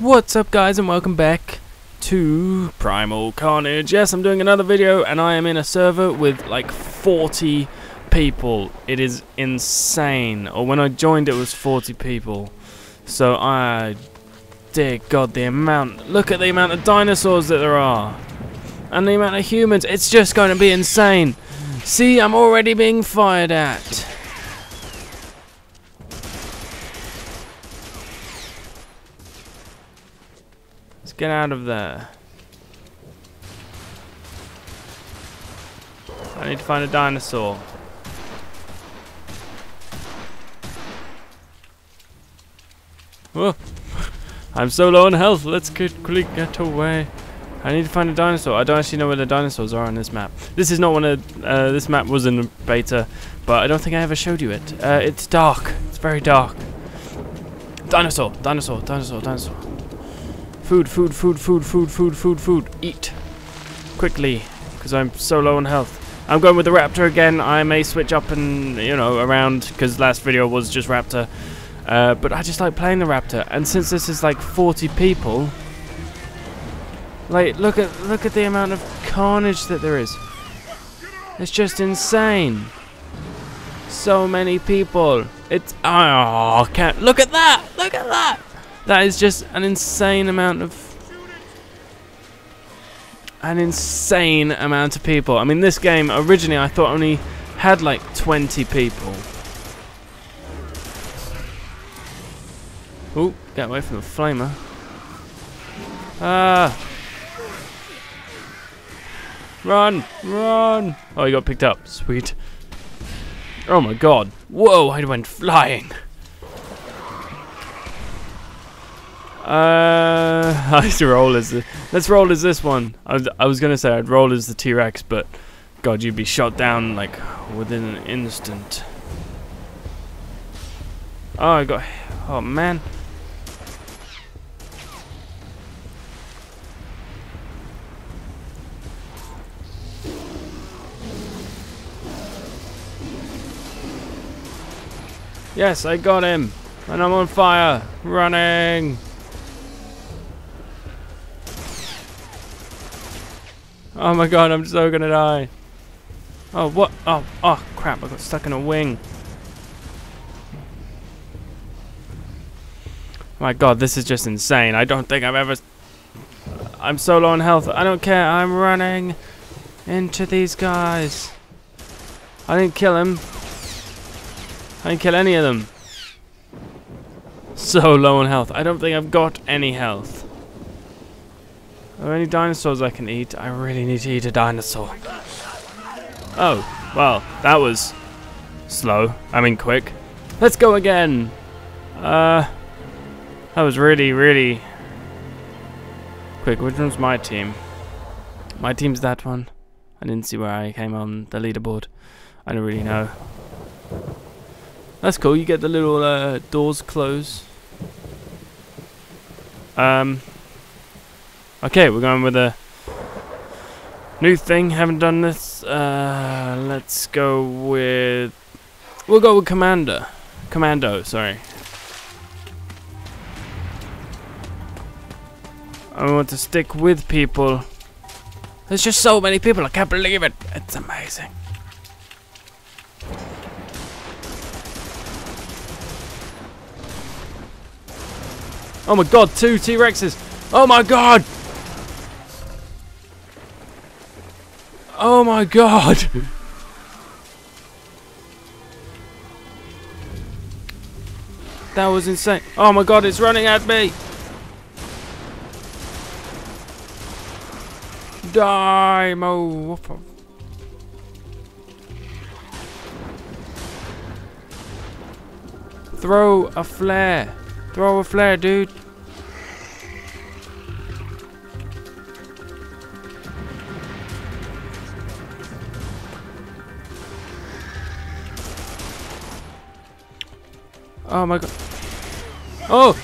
What's up guys and welcome back to Primal Carnage. Yes, I'm doing another video and I am in a server with like 40 people. It is insane. Or when I joined it was 40 people. So I... Dear God, the amount... Look at the amount of dinosaurs that there are. And the amount of humans. It's just going to be insane. See, I'm already being fired at. Get out of there. I need to find a dinosaur. Whoa. I'm so low on health. Let's quickly get away. I need to find a dinosaur. I don't actually know where the dinosaurs are on this map. This is not one of... Uh, this map was in beta, but I don't think I ever showed you it. Uh, it's dark. It's very dark. Dinosaur. Dinosaur. Dinosaur. Dinosaur. Food, food, food, food, food, food, food, food. Eat. Quickly, because I'm so low on health. I'm going with the Raptor again. I may switch up and, you know, around, because last video was just Raptor. Uh, but I just like playing the Raptor. And since this is like 40 people... Like, look at look at the amount of carnage that there is. It's just insane. So many people. It's... Oh, can't... Look at that! Look at that! That is just an insane amount of an insane amount of people. I mean, this game originally I thought only had like 20 people. Oh, get away from the flamer. Ah! Run! Run! Oh, he got picked up. Sweet. Oh my god. Whoa, I went flying. Uh, I to roll as the, let's roll as this one. I was I was gonna say I'd roll as the T-Rex, but God, you'd be shot down like within an instant. Oh, I got. Oh man. Yes, I got him. And I'm on fire. Running. Oh my god, I'm so gonna die. Oh, what? Oh, oh, crap, I got stuck in a wing. My god, this is just insane. I don't think I've ever... I'm so low on health. I don't care. I'm running into these guys. I didn't kill him. I didn't kill any of them. So low on health. I don't think I've got any health. Are there any dinosaurs I can eat? I really need to eat a dinosaur. Oh, well, that was slow. I mean quick. Let's go again. Uh, that was really, really quick. Which one's my team? My team's that one. I didn't see where I came on the leaderboard. I don't really know. That's cool. You get the little uh, doors close. Um. Okay, we're going with a new thing. Haven't done this. Uh, let's go with. We'll go with Commander. Commando. Sorry. I want to stick with people. There's just so many people. I can't believe it. It's amazing. Oh my god, two T-Rexes. Oh my god. Oh my god. that was insane. Oh my god, it's running at me. Die, Mo. Throw a flare. Throw a flare, dude. Oh my god. Oh!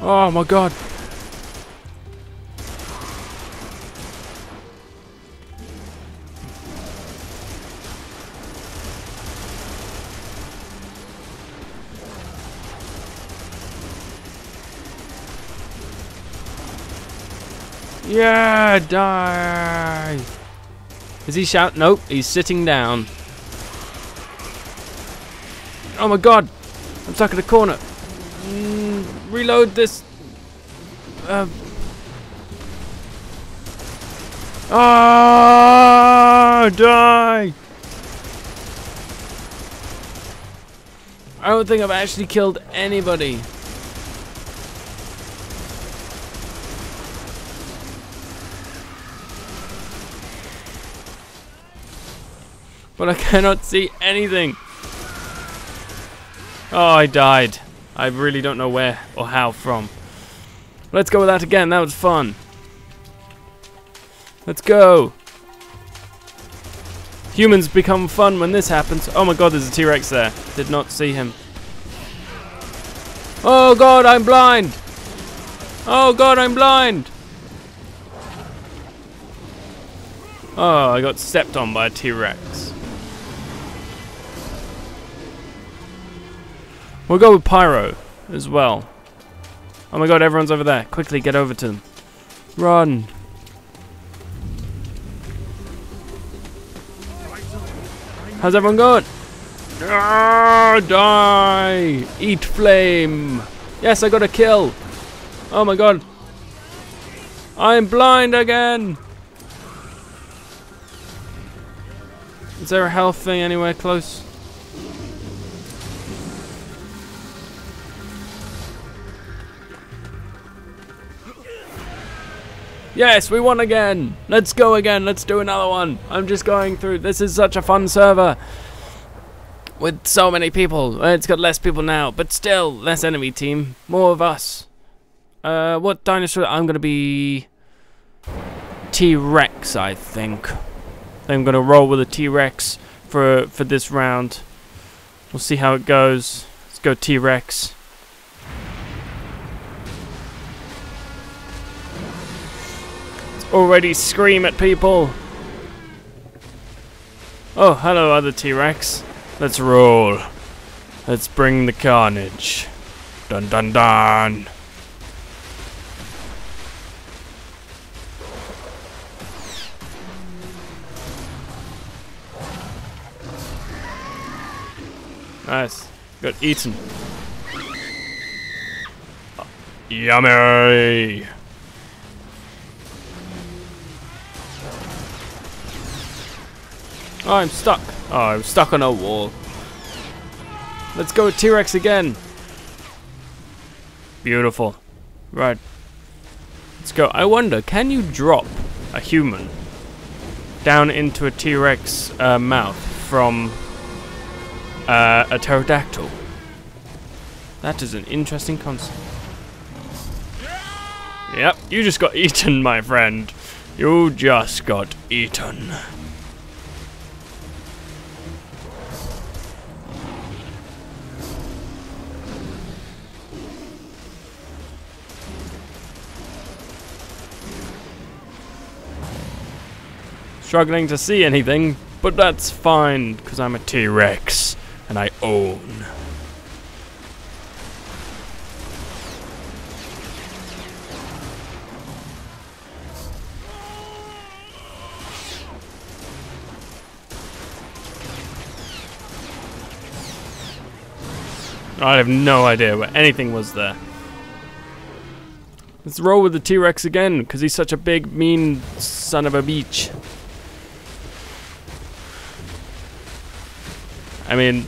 Oh my god. Yeah, die! Is he shout? Nope, he's sitting down. Oh my god! I'm stuck in a corner. Mm, reload this. Uh, Ah, die! I don't think I've actually killed anybody. But I cannot see anything. Oh, I died. I really don't know where or how from. Let's go with that again. That was fun. Let's go. Humans become fun when this happens. Oh my god, there's a T-Rex there. Did not see him. Oh god, I'm blind. Oh god, I'm blind. Oh, I got stepped on by a T-Rex. We'll go with Pyro as well. Oh my god, everyone's over there. Quickly, get over to them. Run. How's everyone going? Ah, die! Eat flame! Yes, I got a kill! Oh my god! I'm blind again! Is there a health thing anywhere close? Yes, we won again. Let's go again. Let's do another one. I'm just going through. This is such a fun server. With so many people. It's got less people now, but still, less enemy team. More of us. Uh, what dinosaur? I'm going to be... T-Rex, I think. I'm going to roll with a T-Rex for, for this round. We'll see how it goes. Let's go T-Rex. Already scream at people. Oh, hello, other T-Rex. Let's roll. Let's bring the carnage. Dun dun dun. Nice. Got eaten. Yummy! Oh, I'm stuck. Oh, I'm stuck on a wall. Let's go T-Rex again. Beautiful. Right. Let's go. I wonder, can you drop a human down into a T-Rex uh, mouth from uh, a pterodactyl? That is an interesting concept. Yep, you just got eaten, my friend. You just got eaten. Struggling to see anything, but that's fine, because I'm a T-Rex, and I own. I have no idea where anything was there. Let's roll with the T-Rex again, because he's such a big, mean son of a beach. I mean,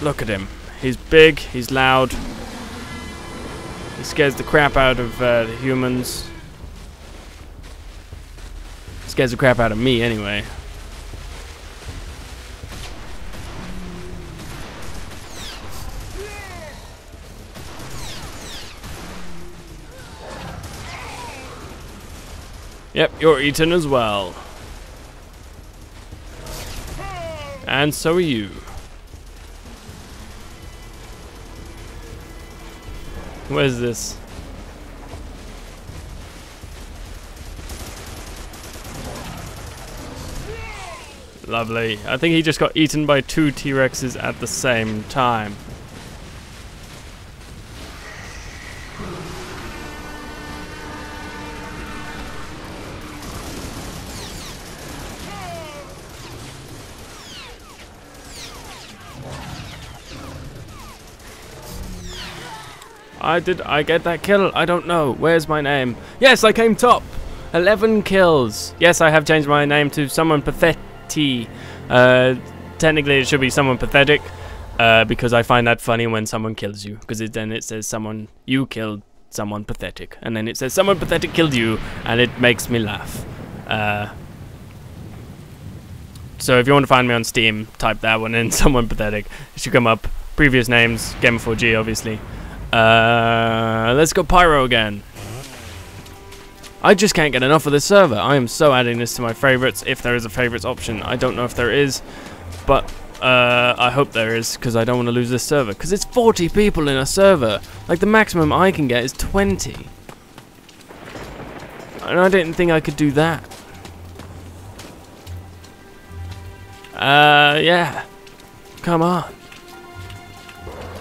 look at him. He's big, he's loud. He scares the crap out of uh, the humans. Scares the crap out of me, anyway. Yep, you're eaten as well. And so are you. Where's this? Lovely. I think he just got eaten by two T-Rexes at the same time. I did I get that kill? I don't know. Where's my name? Yes, I came top. 11 kills. Yes, I have changed my name to someone pathetic. Uh, technically, it should be someone pathetic. Uh, because I find that funny when someone kills you. Because then it says someone you killed someone pathetic. And then it says someone pathetic killed you. And it makes me laugh. Uh, so if you want to find me on Steam, type that one in, someone pathetic. It should come up. Previous names, Gamer4G, obviously. Uh, let's go Pyro again. I just can't get enough of this server. I am so adding this to my favorites, if there is a favorites option. I don't know if there is, but uh, I hope there is, because I don't want to lose this server. Because it's 40 people in a server. Like, the maximum I can get is 20. And I didn't think I could do that. Uh, yeah. Come on.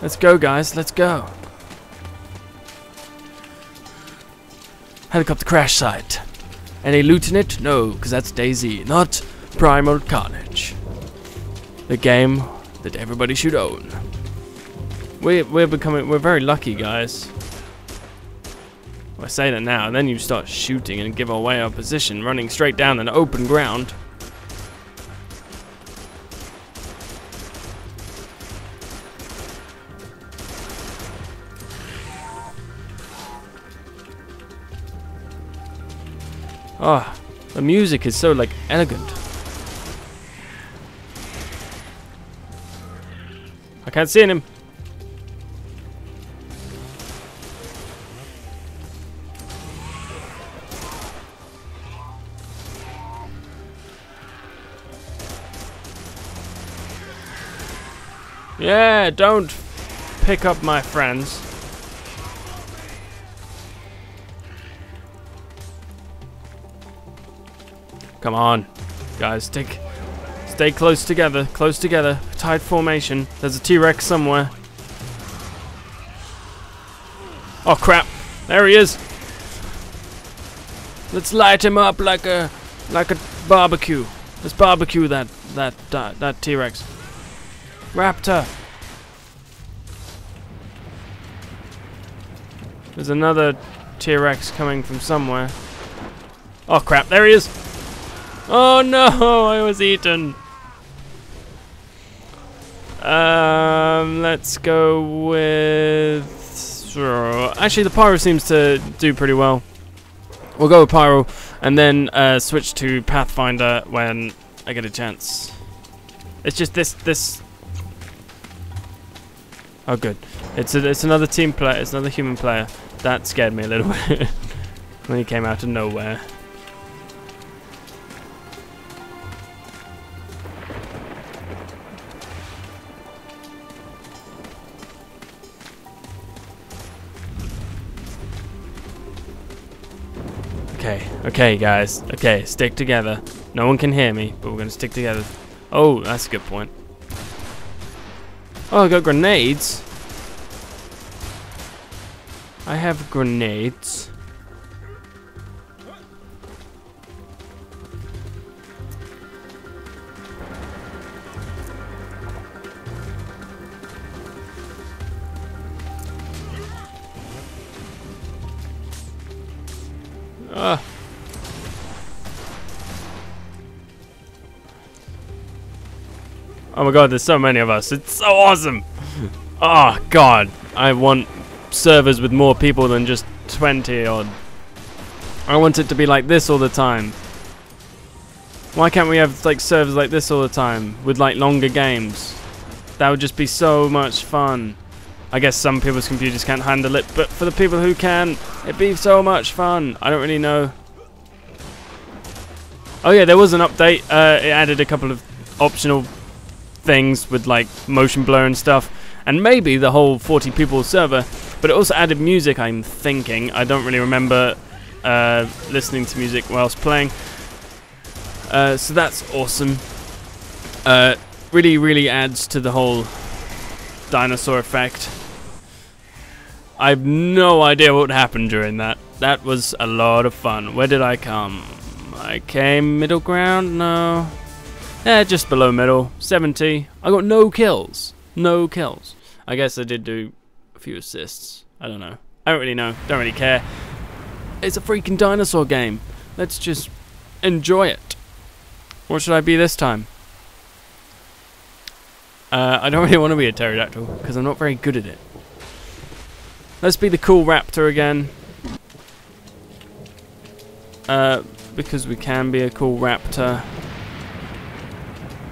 Let's go, guys. Let's go. Helicopter crash site. Any loot in it? No, because that's DayZ, not Primal Carnage. The game that everybody should own. We're, we're becoming, we're very lucky, guys. I say that now, and then you start shooting and give away our position, running straight down an open ground. Oh, the music is so like elegant. I can't see him. Yeah, don't pick up my friends. Come on, guys, stick, stay close together, close together, tight formation. There's a T-Rex somewhere. Oh crap! There he is. Let's light him up like a like a barbecue. Let's barbecue that that uh, that T-Rex. Raptor. There's another T-Rex coming from somewhere. Oh crap! There he is. Oh no, I was eaten. Um, let's go with... Actually, the Pyro seems to do pretty well. We'll go with Pyro, and then uh, switch to Pathfinder when I get a chance. It's just this... this. Oh, good. It's a, it's another team player. It's another human player. That scared me a little bit when he came out of nowhere. Okay, guys. Okay, stick together. No one can hear me, but we're gonna stick together. Oh, that's a good point. Oh, I got grenades. I have grenades. Ah. Oh my god, there's so many of us. It's so awesome. Oh god, I want servers with more people than just 20 odd. I want it to be like this all the time. Why can't we have like servers like this all the time with like longer games? That would just be so much fun. I guess some people's computers can't handle it, but for the people who can, it'd be so much fun. I don't really know. Oh yeah, there was an update. Uh, it added a couple of optional things with like motion blur and stuff, and maybe the whole 40 people server. But it also added music. I'm thinking. I don't really remember uh, listening to music whilst playing. Uh, so that's awesome. Uh, really, really adds to the whole dinosaur effect. I have no idea what happened during that. That was a lot of fun. Where did I come? I came middle ground? No. Eh, just below middle. 70. I got no kills. No kills. I guess I did do a few assists. I don't know. I don't really know. Don't really care. It's a freaking dinosaur game. Let's just enjoy it. What should I be this time? Uh, I don't really want to be a pterodactyl because I'm not very good at it. Let's be the cool raptor again. Uh, because we can be a cool raptor.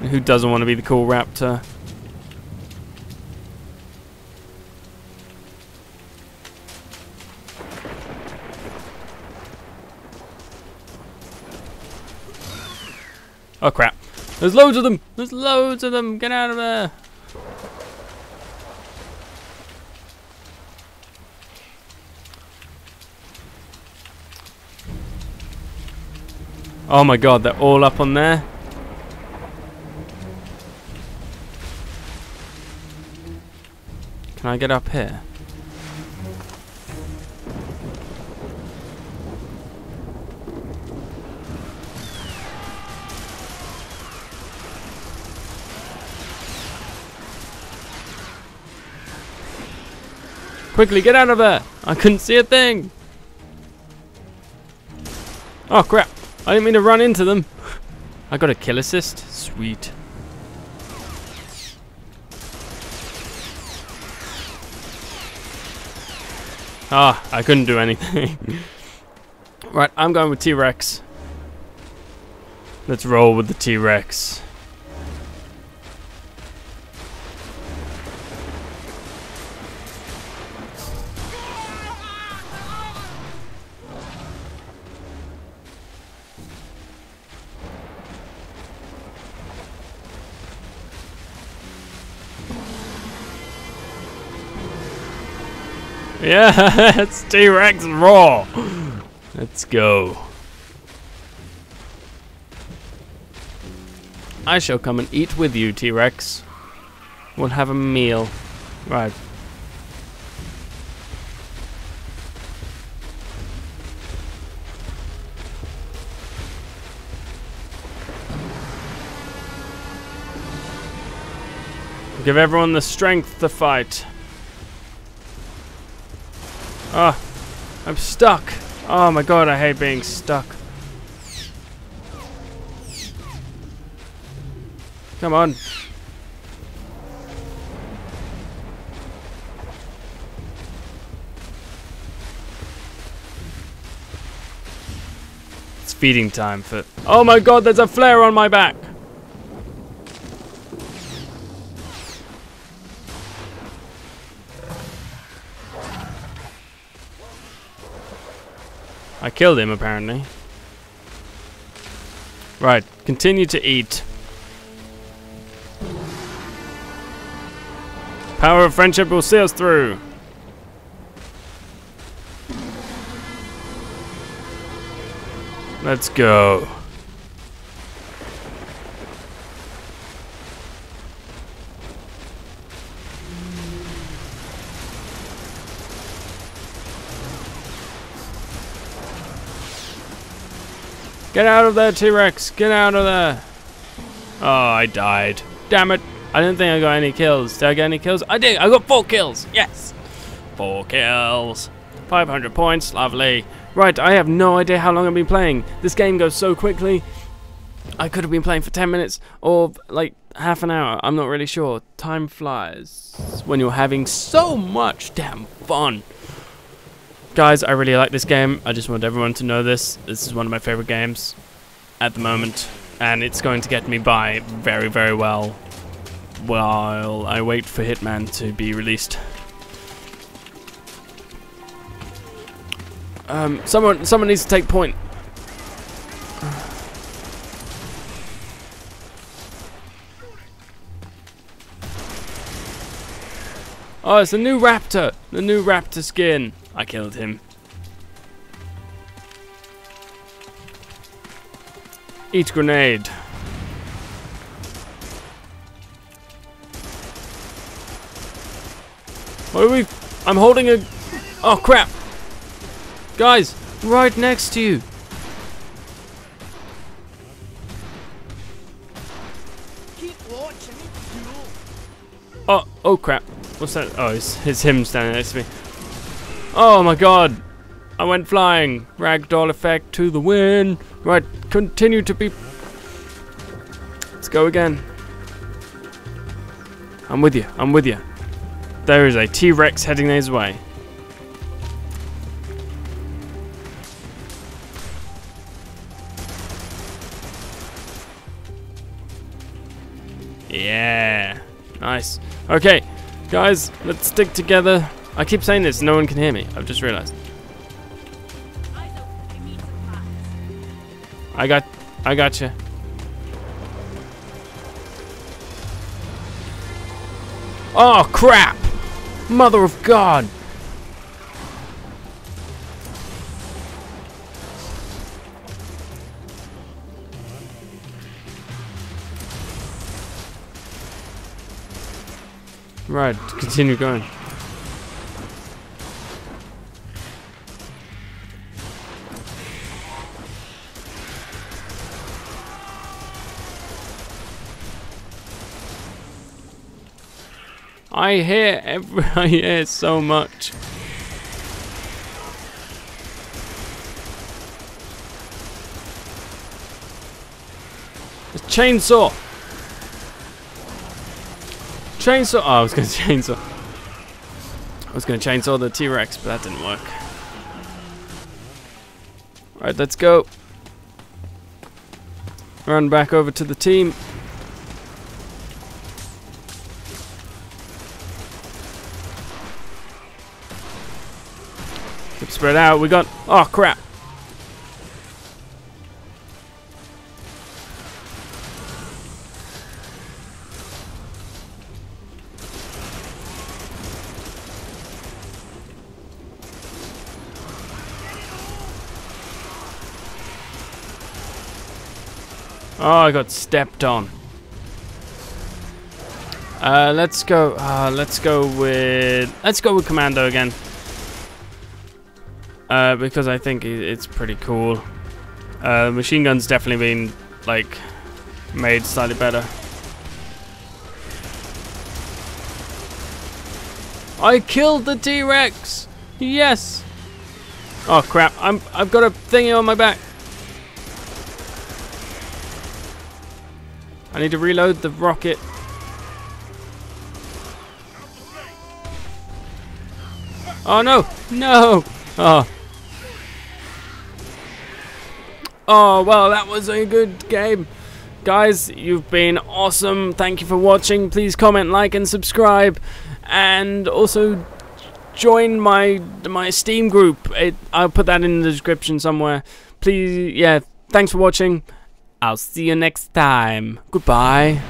Who doesn't want to be the cool raptor? Oh crap. There's loads of them! There's loads of them! Get out of there! Oh my god, they're all up on there. Can I get up here? Quickly, get out of there! I couldn't see a thing! Oh crap! I didn't mean to run into them. I got a kill assist. Sweet. Ah, I couldn't do anything. right, I'm going with T-Rex. Let's roll with the T-Rex. Yeah, it's T-Rex raw. Let's go. I shall come and eat with you, T-Rex. We'll have a meal. Right. Give everyone the strength to fight. Ah, I'm stuck. Oh my god, I hate being stuck. Come on. It's feeding time for... Oh my god, there's a flare on my back! I killed him, apparently. Right, continue to eat. Power of friendship will see us through. Let's go. Get out of there, T-Rex! Get out of there! Oh, I died. Damn it! I didn't think I got any kills. Did I get any kills? I did! I got four kills! Yes! Four kills. 500 points. Lovely. Right, I have no idea how long I've been playing. This game goes so quickly. I could have been playing for 10 minutes or like half an hour. I'm not really sure. Time flies when you're having so much damn fun. Guys, I really like this game. I just want everyone to know this. This is one of my favorite games at the moment. And it's going to get me by very, very well while I wait for Hitman to be released. Um, someone, someone needs to take point. Oh, it's a new raptor! The new raptor skin. I killed him. Eat grenade. What are we? I'm holding a... Oh, crap. Guys, right next to you. Oh, oh crap. What's that? Oh, it's, it's him standing next to me. Oh my god! I went flying. Ragdoll effect to the win. Right, continue to be... Let's go again. I'm with you. I'm with you. There is a T-Rex heading his way. Yeah. Nice. Okay, guys, let's stick together. I keep saying this, no one can hear me. I've just realized. I got, I got you. Oh crap! Mother of God! Right, continue going. I hear every I hear so much. The chainsaw. Chainsaw. Oh, I was to chainsaw. I was to chainsaw the T-Rex, but that didn't work. Alright, let's go. Run back over to the team. Keep spread out. We got. Oh crap. Oh, I got stepped on. Uh, let's go. Uh, let's go with. Let's go with Commando again. Uh, because I think it's pretty cool. Uh, machine gun's definitely been like made slightly better. I killed the T-Rex. Yes. Oh crap! I'm I've got a thingy on my back. I need to reload the rocket. Oh no! No! Oh. Oh, well, that was a good game. Guys, you've been awesome. Thank you for watching. Please comment, like, and subscribe. And also join my my Steam group. It, I'll put that in the description somewhere. Please, yeah, thanks for watching. I'll see you next time. Goodbye.